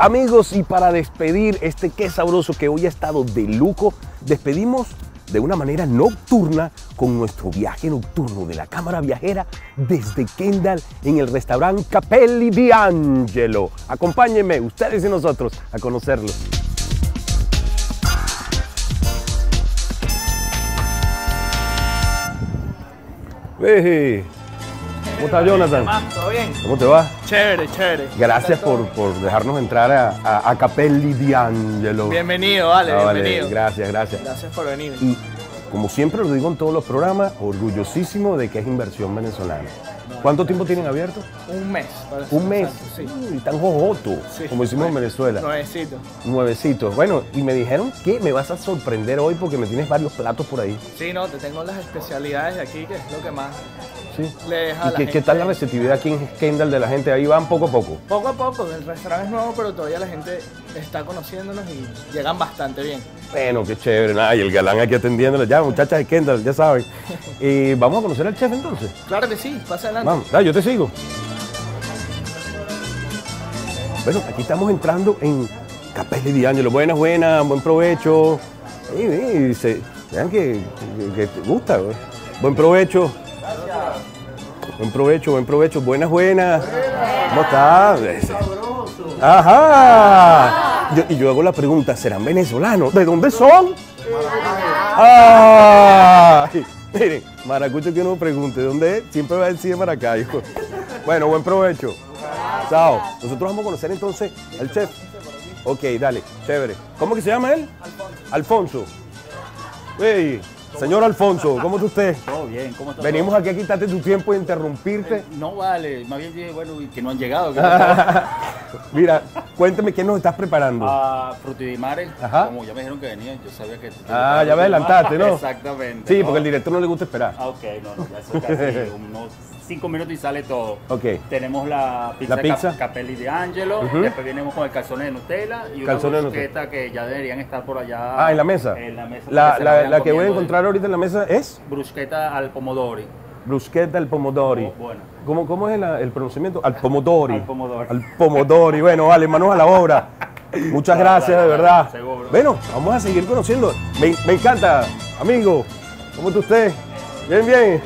Amigos, y para despedir este qué sabroso que hoy ha estado de lujo, despedimos de una manera nocturna con nuestro viaje nocturno de la cámara viajera desde Kendall en el restaurante Capelli di Angelo. Acompáñenme, ustedes y nosotros, a conocerlo. Hey, ¿Cómo estás, Jonathan? ¿Todo bien? ¿Cómo te va? Chévere, chévere. Gracias por, por dejarnos entrar a, a- a Capelli di Angelo. Bienvenido, vale, Ah, vale, bienvenido. Gracias, gracias. Gracias por venir. Y como siempre lo digo en todos los programas, orgullosísimo de que es inversión venezolana. ¿Cuánto tiempo tienen abierto? Un mes. para ser Un mes. exacto, Sí. Uy, tan jojoto, Sí. como decimos en Venezuela. Nuevecito. Nuevecitos. Bueno, y me dijeron que me vas a sorprender hoy porque me tienes varios platos por ahí. Sí, no, te tengo las especialidades de aquí, que es lo que más Sí. le deja a ¿Y la qué, gente. qué tal la receptividad aquí en Kendall de la gente? Ahí van poco a poco. Poco a poco, el restaurante es nuevo, pero todavía la gente está conociéndonos y llegan bastante bien. Bueno, qué chévere. Nada, y el galán aquí atendiéndolo. Ya, muchachas de Kendall, ya saben. Y vamos a conocer al chef entonces. Claro que sí, pasa adelante. Vamos, yo te sigo. Bueno, aquí estamos entrando en Capelli di Angelo. Buenas, buenas, buen provecho. Se- vean que, que- te gusta. güey. Buen provecho. Buen provecho, buen provecho. Buenas, buenas. ¿Cómo estás? Ajá. Y yo hago la pregunta, ¿serán venezolanos? ¿De dónde son? ¡Ah! Miren, maracucho que uno pregunte, ¿dónde es? Siempre va a decir de Maracayo. Bueno, buen provecho. Chao. Nosotros vamos a conocer entonces al chef. Ok, dale, chévere. ¿Cómo que se llama él? Alfonso. Hey, señor Alfonso, ¿cómo está usted? Todo bien, ¿cómo estás? Venimos aquí a quitarte tu tiempo e interrumpirte. No vale, más bien dije, bueno, y que no han llegado. que Mira, cuéntame qué nos estás preparando. A Frutti di Mare, Ajá. como ya me dijeron que venían, yo sabía que... Ah, ya me adelantaste, ¿no? Exactamente. Sí, ¿no? porque al director no le gusta esperar. Ah, ok, no, no, ya son casi unos cinco minutos y sale todo. Ok. Tenemos la pizza, La pizza. Cap- Capelli de Angelo, después venimos con el calzone de Nutella y una brusqueta que ya deberían estar por allá. Ah, en la mesa. En la mesa. La, la- que voy a encontrar ahorita en la mesa es Brusqueta al pomodori. Bruschetta al pomodori. Oh, bueno. ¿Cómo, cómo es la- el pronunciamiento? Al pomodori. Al pomodori. Al pomodori. Bueno, vale, manos a la obra. Muchas gracias, de verdad. seguro. Bueno, vamos a seguir conociendo. Me, me encanta, amigo. ¿Cómo está usted? Bien, bien.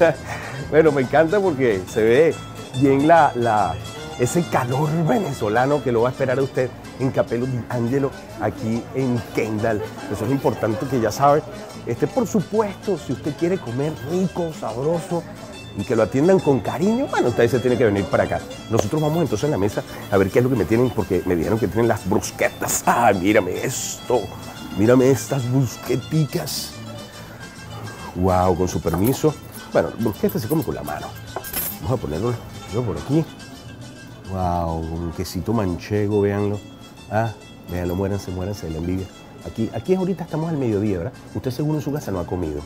bueno, me encanta porque se ve bien la, la, ese calor venezolano que lo va a esperar a usted en Capello di Angelo, aquí en Kendall. Eso es importante que ya sabe. Este, por supuesto, si usted quiere comer rico, sabroso, y que lo atiendan con cariño, bueno, usted se tiene que venir para acá. Nosotros vamos entonces en la mesa a ver qué es lo que me tienen, porque me dijeron que tienen las brusquetas. Ah, mírame esto. Mírame estas brusqueticas. Wow, con su permiso. Bueno, brusqueta se come con la mano. Vamos a ponerlo yo por aquí. Wow, un quesito manchego, véanlo. Ah, véanlo, muéranse, muéranse de la envidia. Aquí, aquí ahorita estamos al mediodía, ¿verdad? Usted seguro en su casa no ha comido.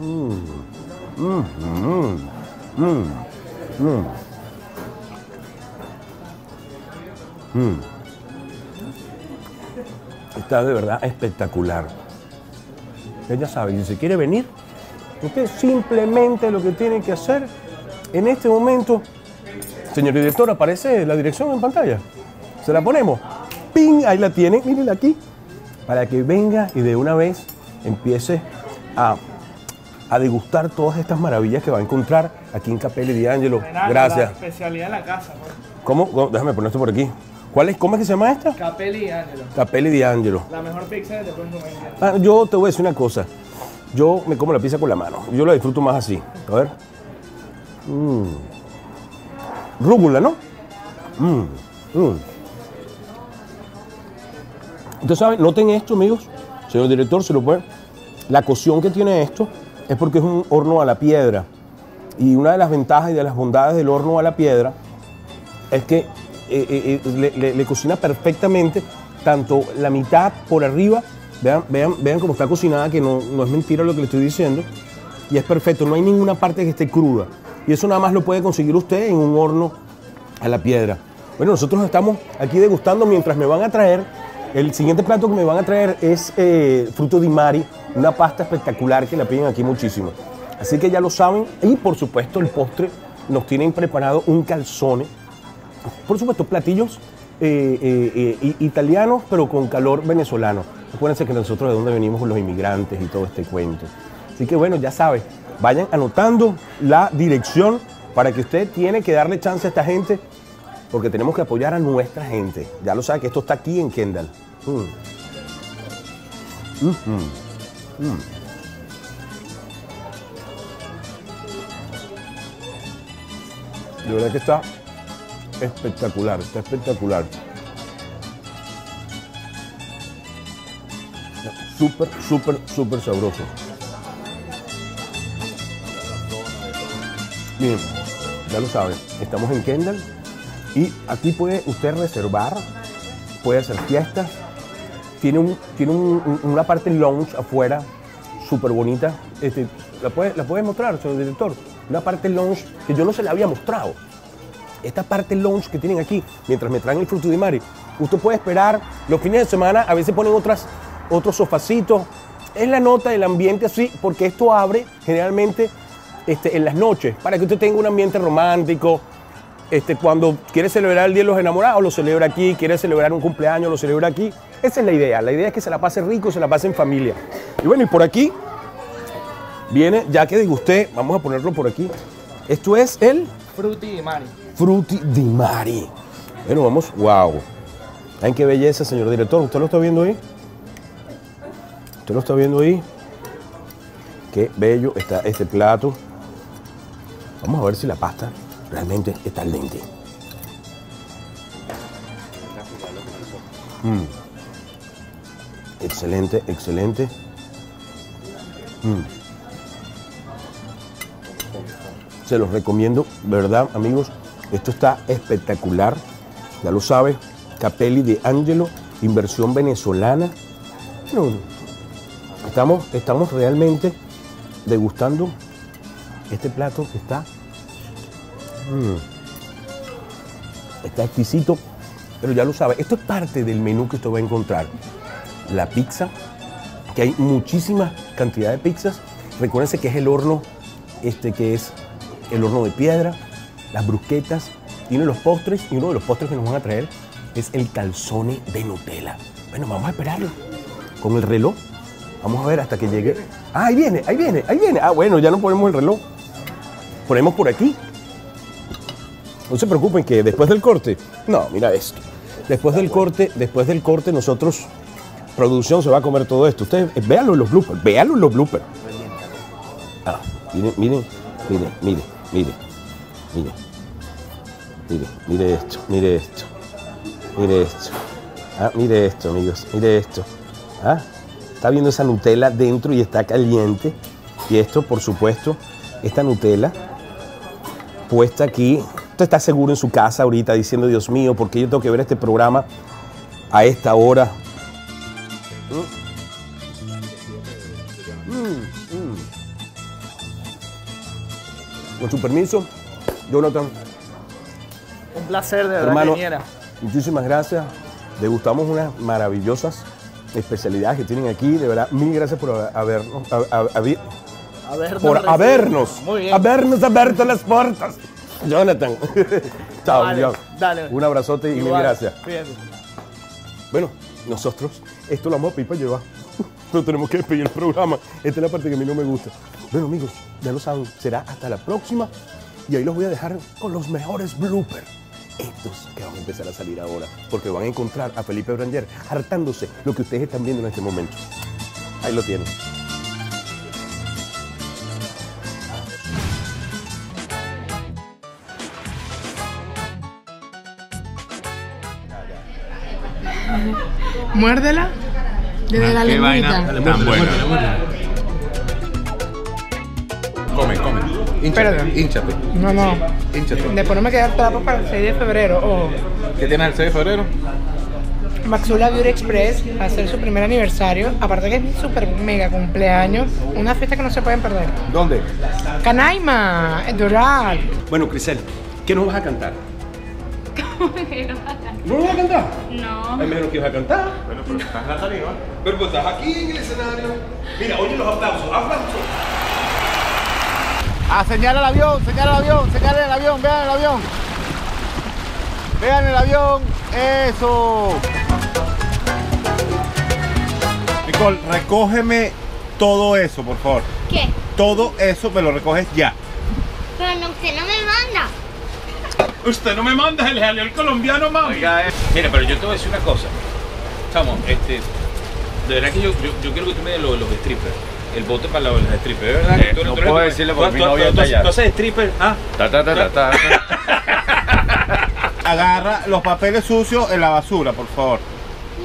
Mm, mm, mm. Está de verdad espectacular. Ya sabe, si se quiere venir, usted simplemente lo que tiene que hacer en este momento, señor director, aparece la dirección en pantalla. Se la ponemos. ¡Ping! Ahí la tiene, mírenla aquí. Para que venga y de una vez empiece a, a degustar todas estas maravillas que va a encontrar aquí en Capelli di Angelo. La Gracias. especialidad de la casa, pues. ¿Cómo? ¿Cómo? Déjame poner esto por aquí. ¿Cuál es? ¿Cómo es que se llama esta? Capelli y Ángelo. Capelli di Angelo. La mejor pizza puedes comer. Ah, yo te voy a decir una cosa. Yo me como la pizza con la mano. Yo la disfruto más así. A ver. Mm. Rúgula, ¿no? Mm, mm. Ustedes saben, noten esto, amigos. Señor director, se lo puede. La cocción que tiene esto es porque es un horno a la piedra. Y una de las ventajas y de las bondades del horno a la piedra es que eh, eh, eh, le cocina perfectamente tanto la mitad por arriba, vean, vean, vean cómo está cocinada, que no, no es mentira lo que le estoy diciendo, y es perfecto, no hay ninguna parte que esté cruda. Y eso nada más lo puede conseguir usted en un horno a la piedra. Bueno, nosotros estamos aquí degustando mientras me van a traer, el siguiente plato que me van a traer es eh, fruto di mari, una pasta espectacular que la piden aquí muchísimo. Así que ya lo saben, y por supuesto el postre nos tienen preparado un calzone por supuesto, platillos eh, eh, italianos, pero con calor venezolano. Acuérdense que nosotros de dónde venimos los inmigrantes y todo este cuento. Así que bueno, ya sabes, vayan anotando la dirección para que usted tiene que darle chance a esta gente, porque tenemos que apoyar a nuestra gente. Ya lo sabe que esto está aquí en Kendall. Mm. Mhm. Mm. De verdad que está espectacular, está espectacular. Súper, súper, súper sabroso. Bien, ya lo saben, estamos en Kendall y aquí puede usted reservar, puede hacer fiestas. Tiene, un, tiene un- un- una parte lounge afuera, súper bonita. Este, ¿la, puede, ¿La puede mostrar, señor director? Una parte lounge que yo no se la había mostrado esta parte lounge que tienen aquí, mientras me traen el fruto di mare, usted puede esperar los fines de semana, a veces ponen otras, otros sofacitos. Es la nota del ambiente así, porque esto abre generalmente este, en las noches, para que usted tenga un ambiente romántico. Este, cuando quiere celebrar el Día de los Enamorados, lo celebra aquí, quiere celebrar un cumpleaños, lo celebra aquí. Esa es la idea. La idea es que se la pase rico, se la pase en familia. Y bueno, y por aquí viene, ya que usted, vamos a ponerlo por aquí. Esto es el Frutti di Mari. Frutti di Mari. Bueno, vamos, wow. ¿Saben qué belleza, señor director? ¿Usted lo está viendo ahí? ¿Usted lo está viendo ahí? Qué bello está este plato. Vamos a ver si la pasta realmente está al dente. Mm. Excelente, excelente. Se los recomiendo, ¿verdad, amigos? Esto está espectacular. Ya lo sabe, Capelli de Angelo, inversión venezolana. Estamos, estamos realmente degustando este plato que está. mm, está exquisito, pero ya lo sabe. Esto es parte del menú que usted va a encontrar. La pizza, que hay muchísima cantidad de pizzas. Recuérdense que es el horno, este que es el horno de piedra, las brusquetas, tiene los postres y uno de los postres que nos van a traer es el calzone de Nutella. Bueno, vamos a esperarlo con el reloj. Vamos a ver hasta que llegue. Ah, ahí viene, ahí viene, ahí viene. Ah, bueno, ya no ponemos el reloj. Ponemos por aquí. No se preocupen que después del corte. No, mira esto. Después del corte, después del corte, nosotros, producción se va a comer todo esto. Ustedes eh, véanlo en los bloopers, véanlo en los bloopers. Ah, miren, miren, miren, miren, miren, miren. Mire, mire esto, mire esto. Mire esto. Ah, mire esto, amigos, mire esto. Ah, está viendo esa Nutella dentro y está caliente. Y esto, por supuesto, esta Nutella puesta aquí. Usted está seguro en su casa ahorita diciendo, Dios mío, ¿por qué yo tengo que ver este programa a esta hora? Mm, mm. Con su permiso, Jonathan, Un placer, de verdad, viniera. muchísimas gracias. Degustamos unas maravillosas especialidades que tienen aquí. De verdad, mil gracias por habernos, a- a- habi- A ver, por nos habernos. Muy bien. habernos abierto las puertas. Jonathan. Chao, John. dale. Un abrazote y mil Igual, gracias. cuídate. Bueno, nosotros esto lo vamos a pedir para llevar. No tenemos que despedir el programa. Esta es la parte que a mí no me gusta. Bueno, amigos, ya lo saben, será hasta la próxima. Y ahí los voy a dejar con los mejores bloopers. Estos que van a empezar a salir ahora. Porque van a encontrar a Felipe Branger hartándose lo que ustedes están viendo en este momento. Ahí lo tienen. Muérdela. Desde la Qué vaina lengüita. tan buena. Come, come. Hinchate, Espérate. hinchate, No, no. hinchate. Después no me queda trapo para el 6 de febrero. Ojo. ¿Qué tienes el 6 de febrero? Maxula Beauty Express va a ser su primer aniversario. Aparte que es mi super mega cumpleaños. Una fiesta que no se pueden perder. ¿Dónde? Canaima, Doral. Bueno, Crisel, ¿qué nos vas a cantar? ¿Cómo que no vas a cantar? ¿No nos vas a cantar? No. Ay, me dijeron que ibas a cantar. Bueno, pero estás en la tarima. Pero pues estás aquí en el escenario. Mira, oye los aplausos, aplausos. Ah, señala el avión, señala el avión, señala el avión, vean el avión. Vean el avión. Eso. Nicole, recógeme todo eso, por favor. ¿Qué? Todo eso me lo recoges ya. Pero no, usted no me. Usted no me manda el jaleo colombiano, mami. Oiga, eh, mira, pero yo te voy a decir una cosa. Chamo, este. De verdad que yo, yo, yo quiero que tú me des los, los strippers. El bote para los, los strippers, ¿de verdad? Eh, Tú- no tú puedo tú- decirle porque mi novia está allá. Tú haces stripper, ah. Ta, ta, ta, ta, ta. Agarra los papeles sucios en la basura, por favor.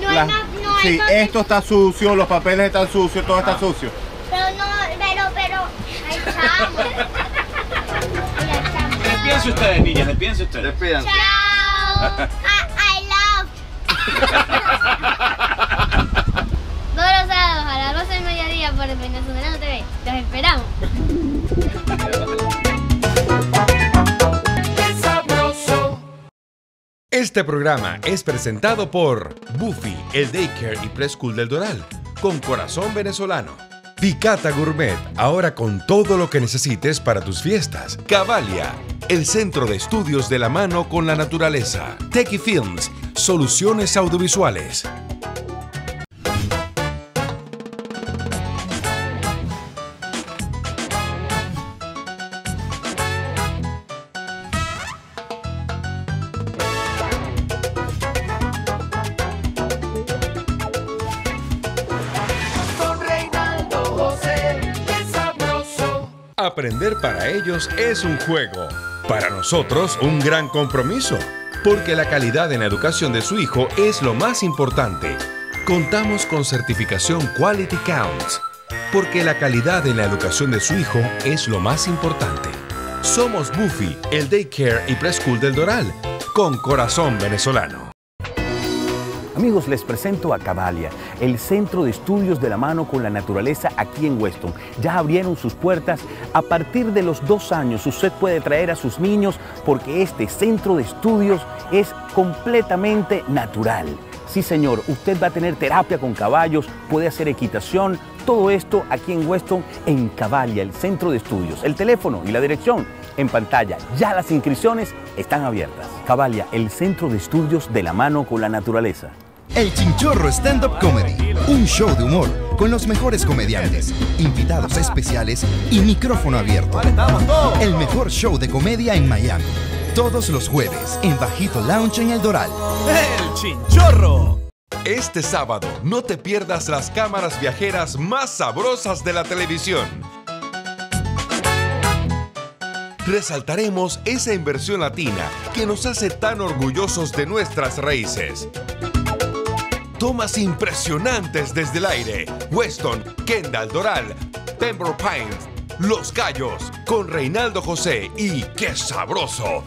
No La- hay más, no hay sí, esto está sucio, los papeles están sucios, todo está sucio. Despídense ustedes, niñas, despídense ustedes. Chao. I, I love. Todos los sábados a las 12 del mediodía por el Venezolano TV. Los esperamos. Este programa es presentado por Buffy, el Daycare y Preschool del Doral, con corazón venezolano. Picata Gourmet, ahora con todo lo que necesites para tus fiestas. Cavalia, el centro de estudios de la mano con la naturaleza. Techie Films, soluciones audiovisuales. Aprender para ellos es un juego. Para nosotros, un gran compromiso. Porque la calidad en la educación de su hijo es lo más importante. Contamos con certificación Quality Counts. Porque la calidad en la educación de su hijo es lo más importante. Somos Buffy, el daycare y preschool del Doral, con corazón venezolano. Amigos, les presento a Cavalia, el centro de estudios de la mano con la naturaleza aquí en Weston. Ya abrieron sus puertas. A partir de los dos años usted puede traer a sus niños porque este centro de estudios es completamente natural. Sí, señor, usted va a tener terapia con caballos, puede hacer equitación, todo esto aquí en Weston, en Cavalia, el centro de estudios. El teléfono y la dirección en pantalla. Ya las inscripciones están abiertas. Cavalia, el centro de estudios de la mano con la naturaleza. El Chinchorro Stand Up Comedy, un show de humor con los mejores comediantes, invitados especiales y micrófono abierto. El mejor show de comedia en Miami. Todos los jueves en Bajito Lounge en El Doral. ¡El Chinchorro! Este sábado no te pierdas las cámaras viajeras más sabrosas de la televisión. Resaltaremos esa inversión latina que nos hace tan orgullosos de nuestras raíces. Tomas impresionantes desde el aire. Weston, Kendall Doral, Pembroke Pines, Los Gallos, con Reinaldo José y ¡Qué sabroso!